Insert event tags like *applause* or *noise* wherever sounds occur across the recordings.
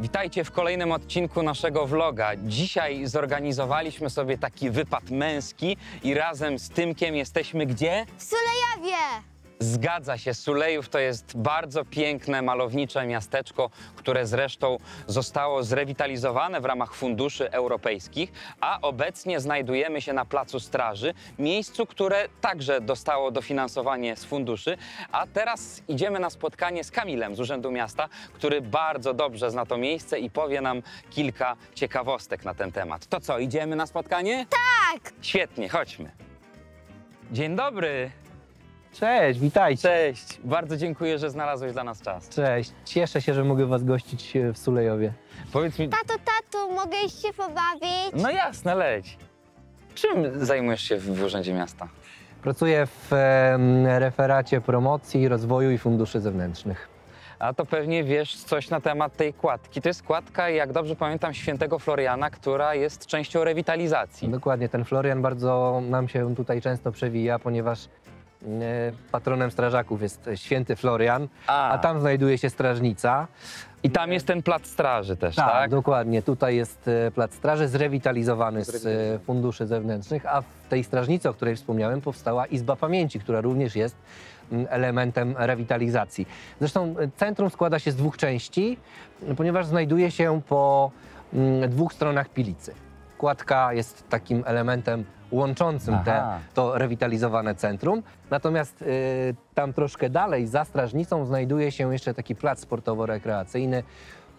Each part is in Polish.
Witajcie w kolejnym odcinku naszego vloga. Dzisiaj zorganizowaliśmy sobie taki wypad męski i razem z Tymkiem jesteśmy gdzie? W Sulejawie! Zgadza się, Sulejów to jest bardzo piękne, malownicze miasteczko, które zresztą zostało zrewitalizowane w ramach funduszy europejskich, a obecnie znajdujemy się na Placu Straży, miejscu, które także dostało dofinansowanie z funduszy, a teraz idziemy na spotkanie z Kamilem z Urzędu Miasta, który bardzo dobrze zna to miejsce i powie nam kilka ciekawostek na ten temat. To co, idziemy na spotkanie? Tak! Świetnie, chodźmy. Dzień dobry. Cześć, witajcie. Cześć, bardzo dziękuję, że znalazłeś dla nas czas. Cześć, cieszę się, że mogę was gościć e, w Sulejowie. Powiedz mi, Tato, tato, mogę iść się pobawić? no jasne, leć. Czym zajmujesz się w, w Urzędzie Miasta? Pracuję w em, referacie promocji, rozwoju i funduszy zewnętrznych. A to pewnie wiesz coś na temat tej kładki. To jest kładka, jak dobrze pamiętam, świętego Floriana, która jest częścią rewitalizacji. Dokładnie, ten Florian bardzo nam się tutaj często przewija, ponieważ e, patronem strażaków jest święty Florian, A, a tam znajduje się strażnica. I tam jest ten plac straży też, tak? dokładnie. Tutaj jest e, plac straży zrewitalizowany z e, funduszy zewnętrznych, a w tej strażnicy, o której wspomniałem, powstała Izba Pamięci, która również jest elementem rewitalizacji. Zresztą e, centrum składa się z dwóch części, ponieważ znajduje się po dwóch stronach Pilicy. Kładka jest takim elementem łączącym te, Aha. to rewitalizowane centrum. Natomiast y, tam troszkę dalej, za strażnicą, znajduje się jeszcze taki plac sportowo-rekreacyjny,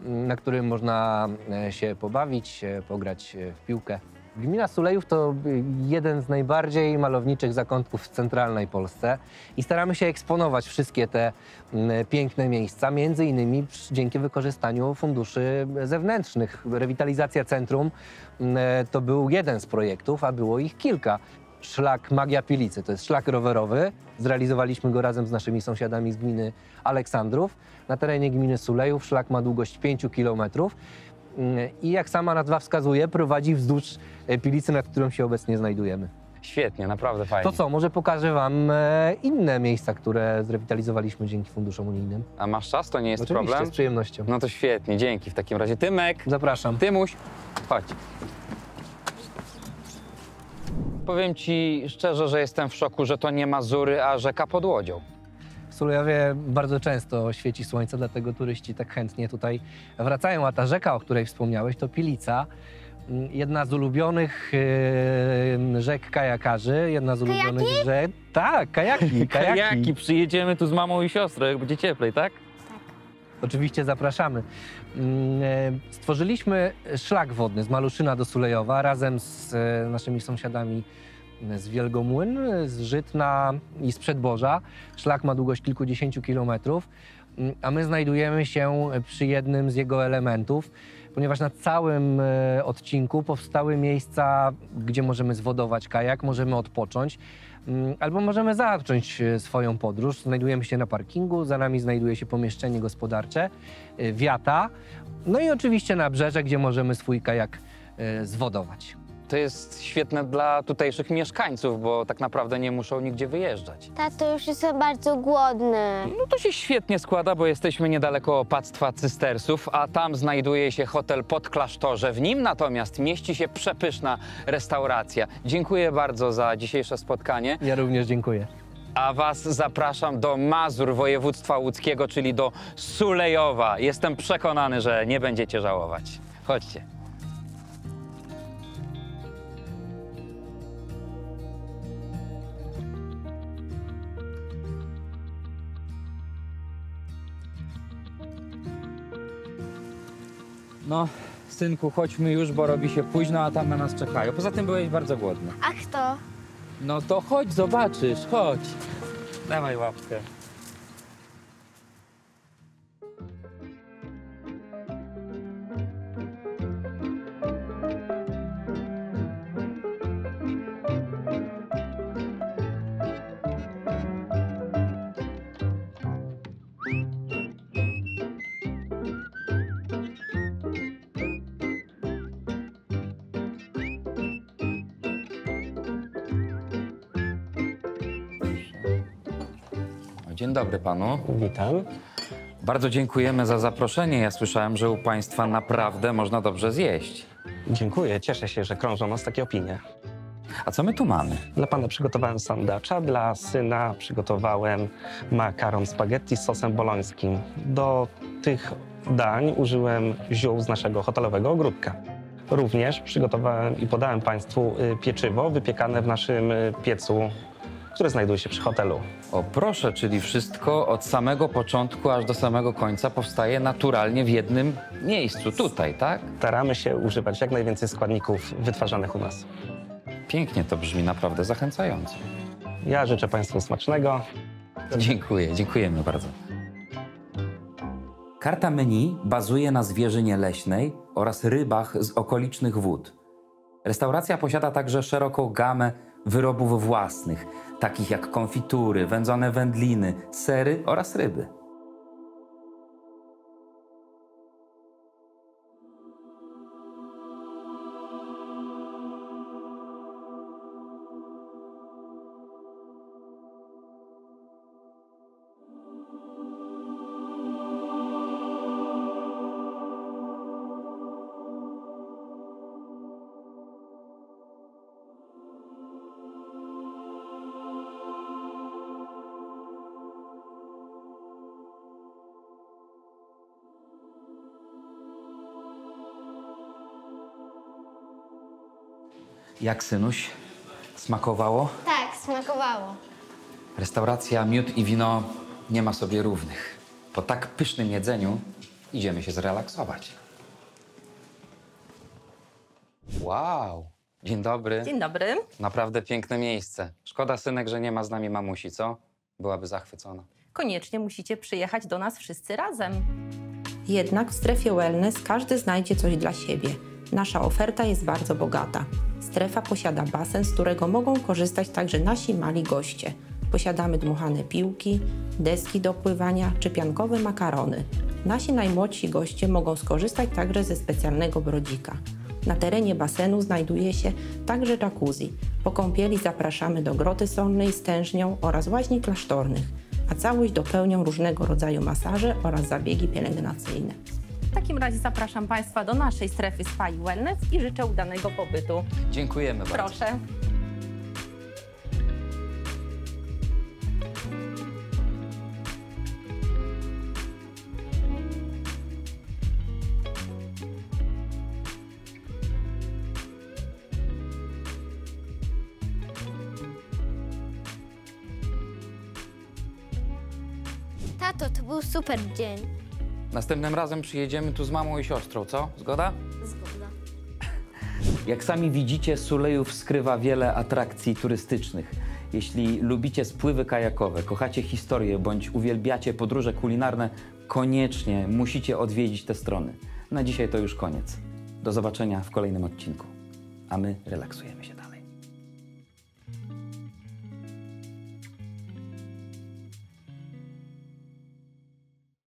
mm, na którym można e, się pobawić, e, pograć e, w piłkę. Gmina Sulejów to y, jeden z najbardziej malowniczych zakątków w centralnej Polsce i staramy się eksponować wszystkie te mm, piękne miejsca, między innymi dzięki wykorzystaniu funduszy zewnętrznych. Rewitalizacja centrum mm, e, to był jeden z projektów, a było ich kilka. Szlak Magia Pilicy to jest szlak rowerowy. Zrealizowaliśmy go razem z naszymi sąsiadami z gminy Aleksandrów. Na terenie gminy Sulejów szlak ma długość 5 kilometrów. Mm, I jak sama nazwa wskazuje, prowadzi wzdłuż e, Pilicy, nad którą się obecnie znajdujemy. Świetnie, naprawdę fajnie. To co, może pokażę Wam e, inne miejsca, które zrewitalizowaliśmy dzięki funduszom unijnym? A masz czas? To nie jest Oczywiście, problem? z przyjemnością. No to świetnie, dzięki w takim razie. Tymek, Zapraszam. Tymuś, chodź. Powiem ci szczerze, że jestem w szoku, że to nie Mazury, a rzeka pod Łodzią. W Sulejowie bardzo często świeci słońce, dlatego turyści tak chętnie tutaj wracają. A ta rzeka, o której wspomniałeś, to Pilica. Mm, Jedna z ulubionych e, rzek kajakarzy, jedna z ulubionych rzek. Tak, kajaki, *laughs* kajaki. Kajaki, przyjedziemy tu z mamą i siostrą, jak będzie cieplej, tak? Oczywiście zapraszamy. Mm, e, Stworzyliśmy szlak wodny z Maluszyna do Sulejowa razem z e, naszymi sąsiadami z Wielgomłyn, z Żytna i z Przedboża. Szlak ma długość kilkudziesięciu kilometrów, mm, a my znajdujemy się przy jednym z jego elementów, ponieważ na całym e, odcinku powstały miejsca, gdzie możemy zwodować kajak, możemy odpocząć. Mm, Albo możemy zacząć e, swoją podróż. Znajdujemy się na parkingu, za nami znajduje się pomieszczenie gospodarcze, e, wiata, no i oczywiście nabrzeże, gdzie możemy swój kajak zwodować. To jest świetne dla tutejszych mieszkańców, bo tak naprawdę nie muszą nigdzie wyjeżdżać. Tato, już jestem bardzo głodny. No to się świetnie składa, bo jesteśmy niedaleko opactwa Cystersów, a tam znajduje się hotel pod klasztorze. W nim natomiast mieści się przepyszna restauracja. Dziękuję bardzo za dzisiejsze spotkanie. Ja również dziękuję. A Was zapraszam do Mazur województwa łódzkiego, czyli do Sulejowa. Jestem przekonany, że nie będziecie żałować. Chodźcie. No, synku, chodźmy już, bo robi się późno, a tam na nas czekają. Poza tym byłeś bardzo głodny. A kto? No to chodź, zobaczysz, chodź. Dawaj łapkę. Dzień dobry panu. Witam. Bardzo dziękujemy za zaproszenie. Ja słyszałem, że u Państwa naprawdę można dobrze zjeść. Dziękuję, cieszę się, że krążą nas takie opinie. A co my tu mamy? Dla pana przygotowałem sandacza, dla syna przygotowałem makaron spaghetti z sosem bolońskim. Do tych dań użyłem ziół z naszego hotelowego ogródka. Również przygotowałem i podałem państwu y, pieczywo wypiekane w naszym y, piecu, które znajduje się przy hotelu. O proszę, czyli wszystko od samego początku aż do samego końca powstaje naturalnie w jednym miejscu, tutaj, tak? Staramy się używać jak najwięcej składników wytwarzanych u nas. Pięknie to brzmi, naprawdę zachęcająco. Ja życzę państwu smacznego. Dziękuję, dziękujemy bardzo. Karta menu bazuje na zwierzynie leśnej oraz rybach z okolicznych wód. Restauracja posiada także szeroką gamę wyrobów własnych, takich jak konfitury, wędzone wędliny, sery oraz ryby. Jak synuś? Smakowało? Tak, smakowało. Restauracja Miód i Wino nie ma sobie równych. Po tak pysznym jedzeniu idziemy się zrelaksować. Wow! Dzień dobry. Dzień dobry. Naprawdę piękne miejsce. Szkoda, synek, że nie ma z nami mamusi, co? Byłaby zachwycona. Koniecznie musicie przyjechać do nas wszyscy razem. Jednak w strefie wellness każdy znajdzie coś dla siebie. Nasza oferta jest bardzo bogata. Strefa posiada basen, z którego mogą korzystać także nasi mali goście. Posiadamy dmuchane piłki, deski do pływania czy piankowe makarony. Nasi najmłodsi goście mogą skorzystać także ze specjalnego brodzika. Na terenie basenu znajduje się także jacuzzi. Po kąpieli zapraszamy do groty solnej z tężnią oraz łaźni klasztornych, a całość dopełnią różnego rodzaju masaże oraz zabiegi pielęgnacyjne. W takim razie zapraszam Państwa do naszej strefy Spa i Wellness i życzę udanego pobytu. Dziękujemy bardzo. Proszę. Tato, to był super dzień. Następnym razem przyjedziemy tu z mamą i siostrą, co? Zgoda? Zgoda. *laughs* Jak sami widzicie, Sulejów skrywa wiele atrakcji turystycznych. Jeśli lubicie spływy kajakowe, kochacie historię bądź uwielbiacie podróże kulinarne, koniecznie musicie odwiedzić te strony. Na dzisiaj to już koniec. Do zobaczenia w kolejnym odcinku. A my relaksujemy się.